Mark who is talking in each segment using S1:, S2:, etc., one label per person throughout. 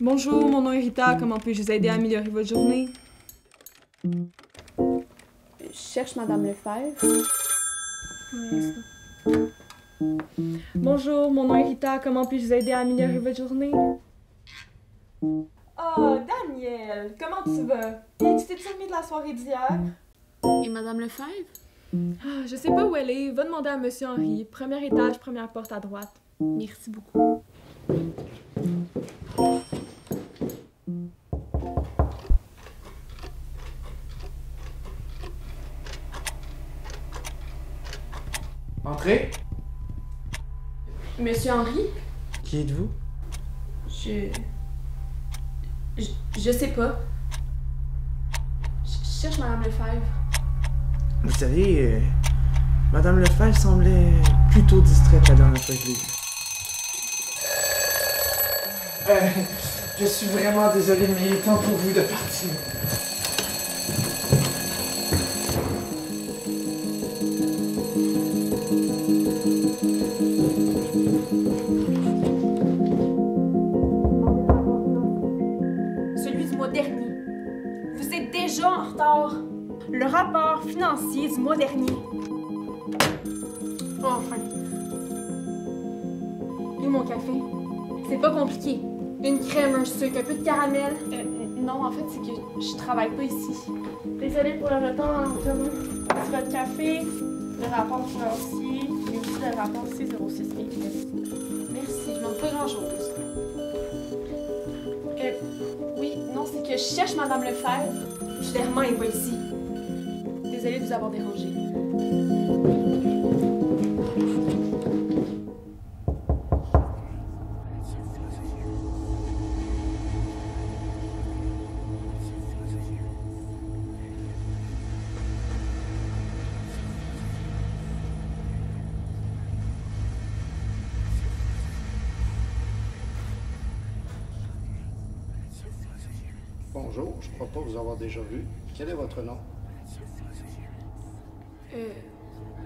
S1: Bonjour, mon nom est Rita. Comment puis-je vous aider à améliorer votre journée?
S2: Je cherche Madame Lefebvre.
S1: Bonjour, mon nom est Rita. Comment puis-je vous aider à améliorer votre journée? Oh, Daniel, comment tu vas? Et tu t'es remis de la soirée d'hier?
S2: Et Madame Lefebvre?
S1: Ah, je sais pas où elle est. Va demander à Monsieur Henry. Premier étage, première porte à droite.
S2: Merci beaucoup.
S3: Entrez.
S2: Monsieur Henry?
S3: Qui êtes-vous?
S2: Je... je... Je sais pas. Je cherche Madame Lefebvre.
S3: Vous savez, euh, Madame Lefebvre semblait plutôt distraite la dernière fois que je l'ai vue. Euh, je suis vraiment désolé, mais il est temps pour vous de partir.
S1: Le rapport financier du mois dernier. Oh, enfin. Et mon café? C'est pas compliqué. Une crème, un sucre, un peu de caramel.
S2: Euh, non, en fait, c'est que je travaille pas ici.
S1: Désolée pour le retard, Antoine.
S2: C'est votre café, le rapport financier, et aussi le rapport C06 Merci, je manque pas grand-chose. Euh, oui, non, c'est que je cherche Madame Lefebvre.
S1: Clairement, elle est pas ici.
S2: Désolée de vous avoir dérangé.
S4: Bonjour, je crois pas vous avoir déjà vu. Quel est votre nom?
S1: Euh.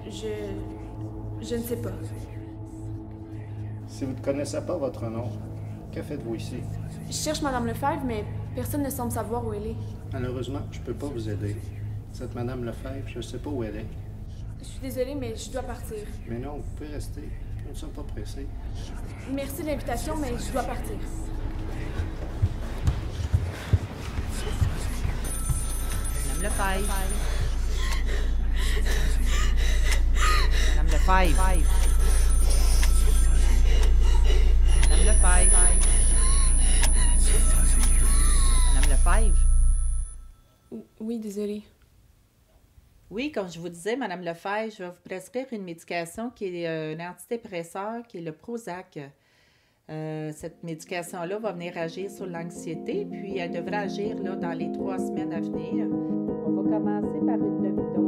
S1: Je. Je ne sais pas.
S4: Si vous ne connaissez pas votre nom, que faites-vous ici?
S2: Je cherche Madame Lefebvre, mais personne ne semble savoir où elle est.
S4: Malheureusement, je peux pas vous aider. Cette Madame Lefebvre, je ne sais pas où elle est.
S2: Je suis désolée, mais je dois partir.
S4: Mais non, vous pouvez rester. Nous ne sommes pas pressés.
S2: Merci de l'invitation, mais je dois partir.
S5: Madame Lefebvre. Madame Lefebvre. Madame Lefebvre. Madame Lefebvre.
S2: Oui, désolée.
S5: Oui, comme je vous disais, Madame Lefebvre, je vais vous prescrire une médication qui est euh, un antidépresseur, qui est le Prozac. Euh, cette médication-là va venir agir sur l'anxiété, puis elle devrait agir là, dans les trois semaines à venir. On va commencer par une demi-dose.